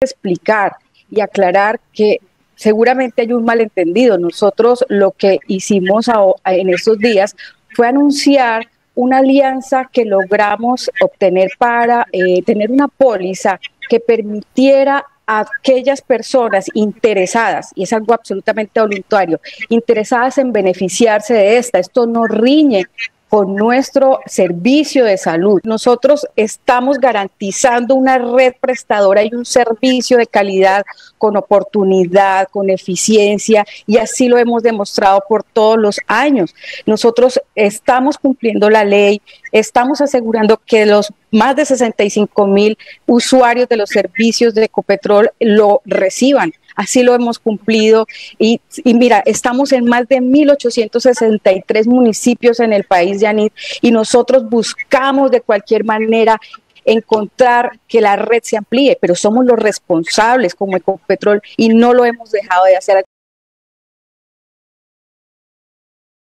explicar y aclarar que seguramente hay un malentendido. Nosotros lo que hicimos en estos días fue anunciar una alianza que logramos obtener para eh, tener una póliza que permitiera a aquellas personas interesadas, y es algo absolutamente voluntario, interesadas en beneficiarse de esta. Esto no riñe con nuestro servicio de salud. Nosotros estamos garantizando una red prestadora y un servicio de calidad con oportunidad, con eficiencia y así lo hemos demostrado por todos los años. Nosotros estamos cumpliendo la ley, estamos asegurando que los más de 65 mil usuarios de los servicios de Ecopetrol lo reciban así lo hemos cumplido y, mira, estamos en más de 1.863 municipios en el país, Yanit, y nosotros buscamos de cualquier manera encontrar que la red se amplíe, pero somos los responsables como Ecopetrol y no lo hemos dejado de hacer.